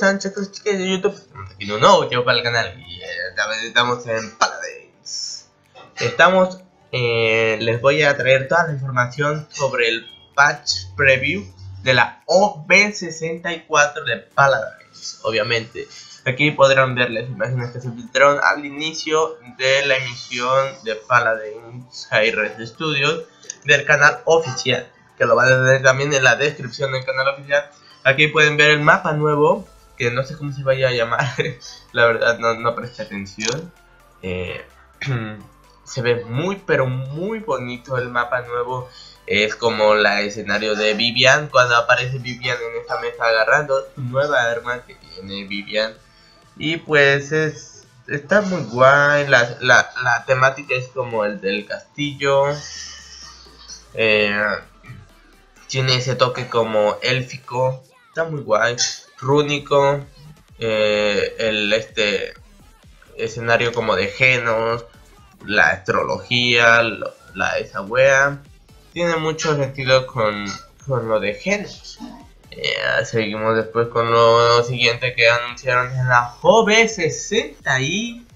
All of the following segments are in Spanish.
Eh, y ¿cómo están chicos chicas de YouTube? Estamos aquí en un nuevo video para el canal y vez estamos en Paladins. Estamos, eh, les voy a traer toda la información sobre el patch preview de la OB64 de Paladins, obviamente. Aquí podrán ver las imágenes que se filtraron al inicio de la emisión de Paladins High Studios del canal oficial, que lo van a tener también en la descripción del canal oficial Aquí pueden ver el mapa nuevo, que no sé cómo se vaya a llamar, la verdad no, no presté atención. Eh, se ve muy pero muy bonito el mapa nuevo. Es como la escenario de Vivian, cuando aparece Vivian en esta mesa agarrando su nueva arma que tiene Vivian. Y pues es, está muy guay, la, la, temática es como el del castillo. Eh, tiene ese toque como élfico muy guay. Rúnico, eh, el este escenario como de genos, la astrología, la esa wea. Tiene mucho sentido con, con lo de genos. Eh, seguimos después con lo siguiente que anunciaron en la JOVE 60 y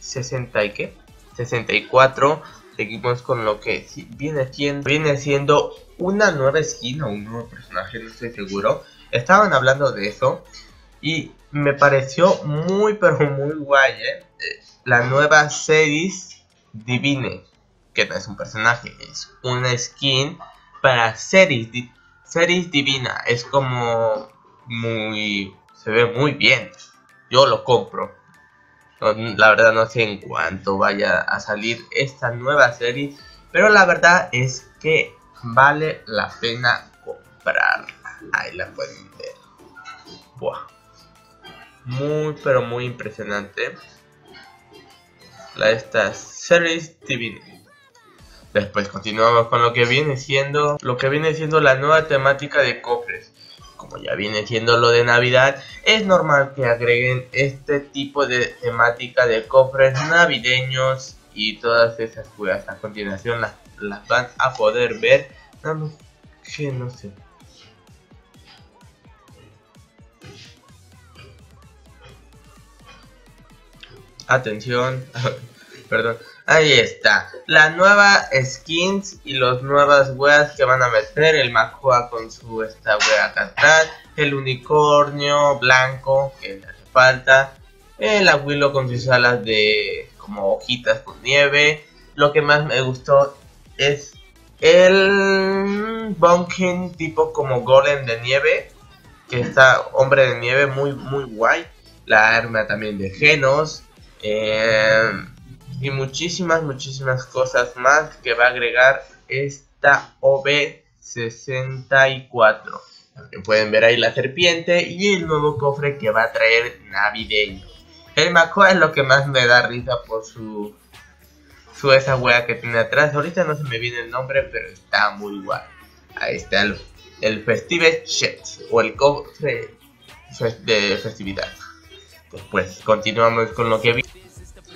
60 y qué 64 seguimos con lo que viene siendo viene siendo una nueva o un nuevo personaje no estoy seguro estaban hablando de eso y me pareció muy pero muy guay, ¿eh? La nueva Series Divine, que no es un personaje, es una skin para Series, Series Divina. Es como muy... se ve muy bien. Yo lo compro. La verdad no sé en cuánto vaya a salir esta nueva serie, pero la verdad es que vale la pena comprarla. Ahí la pueden ver. Buah. Muy, pero muy impresionante. La esta Series TV. Después continuamos con lo que viene siendo lo que viene siendo la nueva temática de cofres. Como ya viene siendo lo de Navidad, es normal que agreguen este tipo de temática de cofres navideños y todas esas cosas. A continuación las, las van a poder ver. No, que no sé. Atención. Perdón. Ahí está. La nueva skins y las nuevas weas que van a meter. El Makua con su esta wea acá El unicornio blanco que le hace falta. El abuelo con sus alas de como hojitas con nieve. Lo que más me gustó es el Bunkin tipo como golem de nieve. Que está hombre de nieve muy muy guay. La arma también de Genos eh, y muchísimas, muchísimas cosas más que va a agregar esta OB64. pueden ver ahí la serpiente y el nuevo cofre que va a traer navideño. El Macoa es lo que más me da risa por su, su esa wea que tiene atrás. Ahorita no se me viene el nombre, pero está muy guay. Ahí está el, el Festive Chet o el cofre de festividad. Pues continuamos con lo que vi.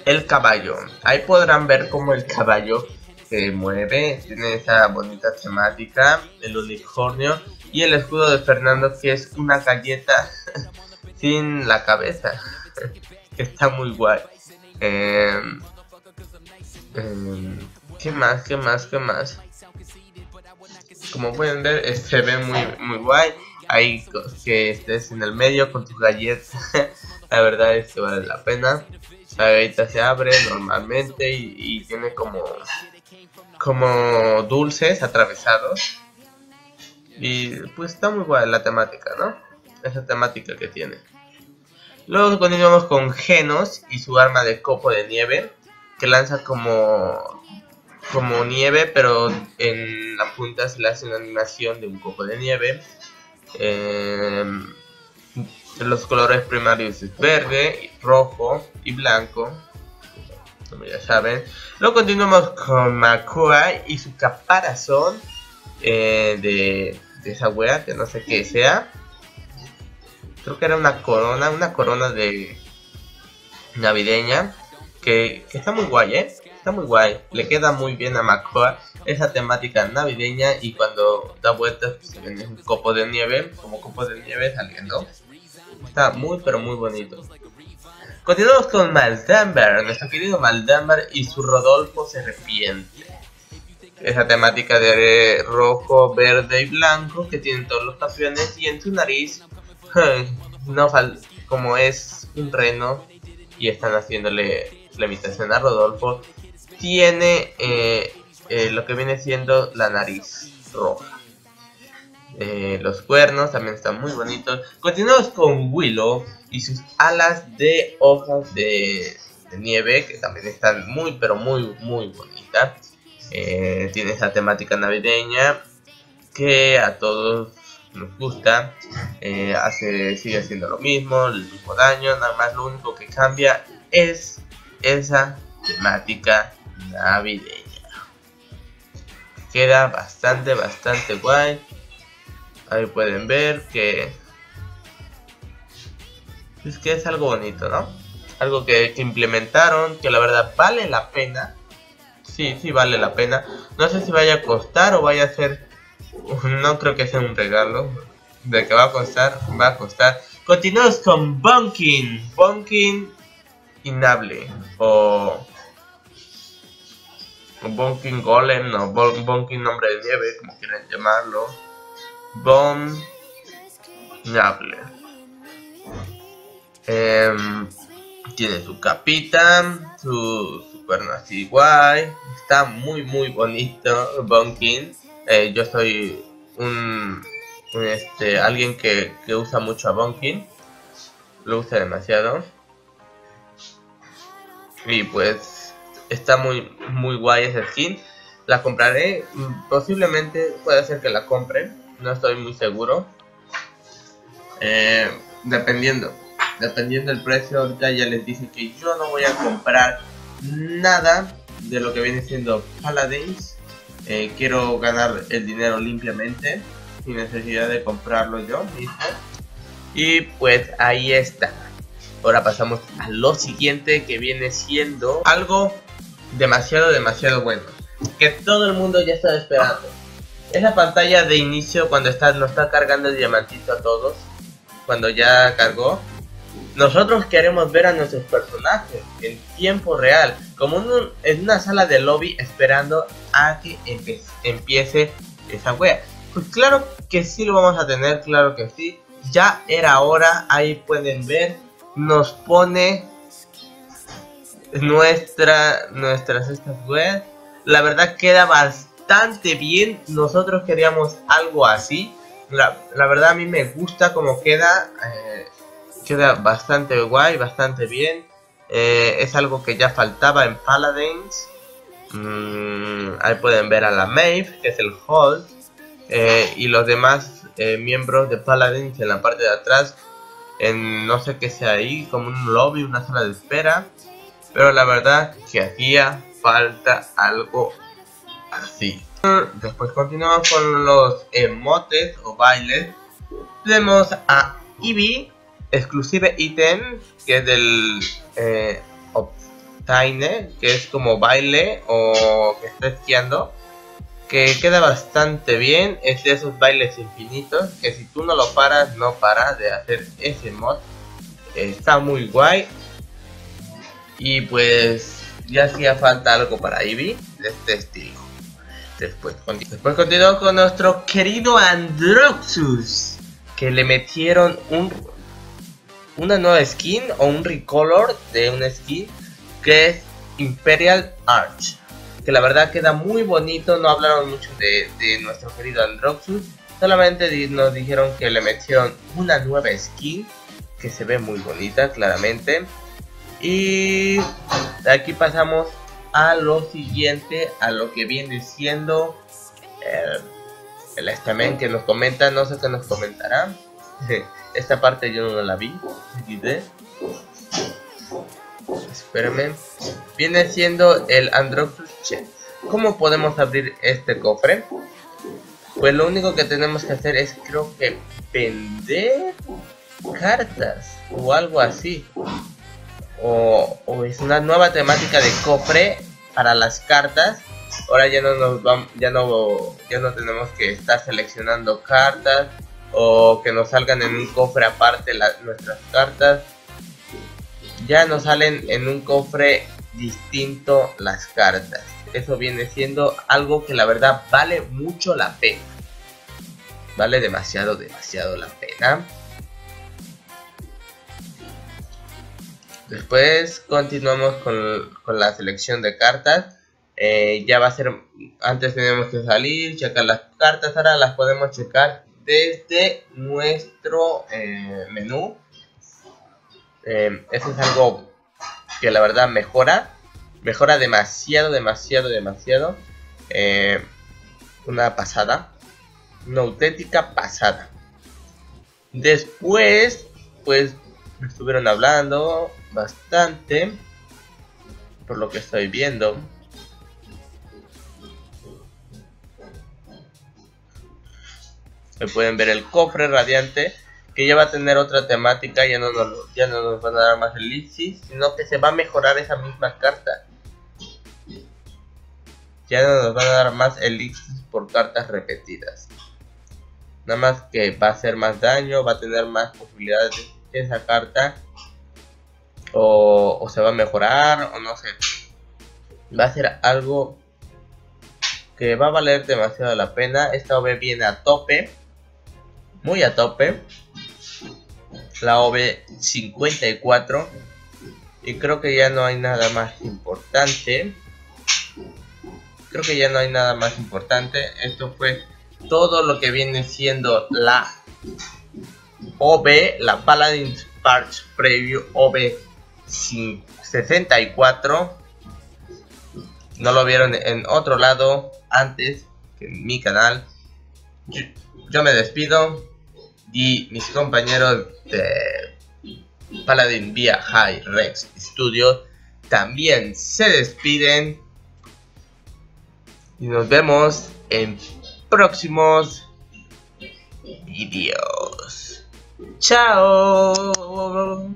El caballo. Ahí podrán ver cómo el caballo se mueve. Tiene esa bonita temática. El unicornio. Y el escudo de Fernando que es una galleta sin la cabeza. Está muy guay. Em, em, ¿Qué más? ¿Qué más? ¿Qué más? Como pueden ver, se ve muy, muy guay. Ahí que estés en el medio con tu galleta. La verdad es que vale la pena. La galleta se abre normalmente y, tiene como, como dulces atravesados. Y pues está muy guay la temática, ¿no? Esa temática que tiene. Luego continuamos con Genos y su arma de copo de nieve. Que lanza como, como nieve, pero en la punta se le hace una animación de un copo de nieve. Eh, los colores primarios es verde, rojo y blanco. Como ya saben. Luego continuamos con Makua y su caparazón eh, de, de esa wea, que no sé qué sea. Creo que era una corona, una corona de navideña. Que, que está muy guay, ¿eh? Está muy guay, le queda muy bien a Macoa esa temática navideña y cuando da vueltas pues, se ve un copo de nieve, como copo de nieve saliendo. Muy pero muy bonito. Continuamos con Maldamber, nuestro querido Maldamber y su Rodolfo serpiente. Esa temática de rojo, verde y blanco que tienen todos los campeones y en su nariz, no como es un reno y están haciéndole la imitación a Rodolfo, tiene eh, eh, lo que viene siendo la nariz roja. Eh, los cuernos también están muy bonitos. Continuamos con Willow y sus alas de hojas de, nieve que también están muy pero muy muy bonitas. Eh, tiene esa temática navideña que a todos nos gusta. Eh, hace, sigue haciendo lo mismo, el mismo daño, nada más lo único que cambia es esa temática navideña. Queda bastante, bastante guay. Ahí pueden ver que es que es algo bonito, ¿no? Algo que, implementaron, que la verdad vale la pena. Sí, sí vale la pena. No sé si vaya a costar o vaya a ser... No creo que sea un regalo. De que va a costar, va a costar. Continuamos con Bunkin. Bunkin Inable. O... Bunkin Golem, no, Bunkin Nombre de Nieve, como quieran llamarlo. Bon Inable. Em, tiene su capita, su, cuerno así guay. Está muy muy bonito Bunkin. Eh, yo soy un, este, alguien que, que, usa mucho a Bunkin. Lo usa demasiado. Y pues está muy muy guay esa skin. La compraré, posiblemente puede ser que la compre. No estoy muy seguro. Eh, dependiendo dependiendo del precio, ahorita ya les dije que yo no voy a comprar nada de lo que viene siendo Paladins. Eh, quiero ganar el dinero limpiamente, sin necesidad de comprarlo yo mismo. Y pues ahí está. Ahora pasamos a lo siguiente que viene siendo algo demasiado, demasiado bueno. Que todo el mundo ya está esperando. Es la pantalla de inicio cuando está, nos está cargando el diamantito a todos. Cuando ya cargó nosotros queremos ver a nuestros personajes en tiempo real, como en una sala de lobby esperando a que empiece esa wea. Pues claro que sí lo vamos a tener, claro que sí. Ya era hora, ahí pueden ver, nos pone nuestra nuestras estas web. La verdad queda bastante bien. Nosotros queríamos algo así. La, verdad a mí me gusta como queda. Eh, queda bastante guay, bastante bien. Eh, es algo que ya faltaba en Paladins. Mm, ahí pueden ver a la Maeve, que es el Hold. Eh, y los demás eh, miembros de Paladins en la parte de atrás. En no sé qué sea ahí, como un lobby, una sala de espera. Pero la verdad que hacía falta algo así. Después continuamos con los emotes o bailes. Tenemos a Eevee exclusive item que es del eh, que es como baile o que está esquiando, que queda bastante bien. Es de esos bailes infinitos que si tú no lo paras, no para de hacer ese mod. Está muy guay. Y pues ya hacía falta algo para Eevee de este estilo. Después, después continuó con nuestro querido Androxus. Que le metieron un una nueva skin o un recolor de una skin que es Imperial Arch. Que la verdad queda muy bonito, no hablaron mucho de, nuestro querido Androxus. Solamente nos dijeron que le metieron una nueva skin que se ve muy bonita claramente. Y de aquí pasamos a lo siguiente, a lo que viene siendo el, el que nos comenta, no sé qué nos comentará. Esta parte yo no la vi. Espérenme. Viene siendo el Androxus ¿Cómo podemos abrir este cofre? Pues lo único que tenemos que hacer es creo que vender cartas o algo así. O, es una nueva temática de cofre para las cartas. Ahora ya no nos vamos, ya no, ya no tenemos que estar seleccionando cartas o que nos salgan en un cofre aparte nuestras cartas. Ya nos salen en un cofre distinto las cartas. Eso viene siendo algo que la verdad vale mucho la pena. Vale demasiado, demasiado la pena. Después continuamos con, la selección de cartas. Eh, ya va a ser, antes teníamos que salir, checar las cartas, ahora las podemos checar desde nuestro eh, menú. Eh, eso es algo que la verdad mejora. Mejora demasiado, demasiado, demasiado. una pasada. Una auténtica pasada. Después, pues estuvieron hablando bastante por lo que estoy viendo. Me pueden ver el cofre radiante que ya va a tener otra temática, ya no nos, ya no nos van a dar más elixir, sino que se va a mejorar esa misma carta. Ya no nos van a dar más elixir por cartas repetidas. Nada más que va a hacer más daño, va a tener más posibilidades esa carta o, se va a mejorar o no sé. Va a ser algo que va a valer demasiado la pena. Esta OV viene a tope, muy a tope. La OV 54 y creo que ya no hay nada más importante. Creo que ya no hay nada más importante. Esto fue todo lo que viene siendo la OB, la Paladin Parch Preview OB 64. No lo vieron en otro lado antes que en mi canal. Yo, me despido y mis compañeros de Paladin Via High Rex Studio también se despiden. Y nos vemos en próximos vídeos. Ciao!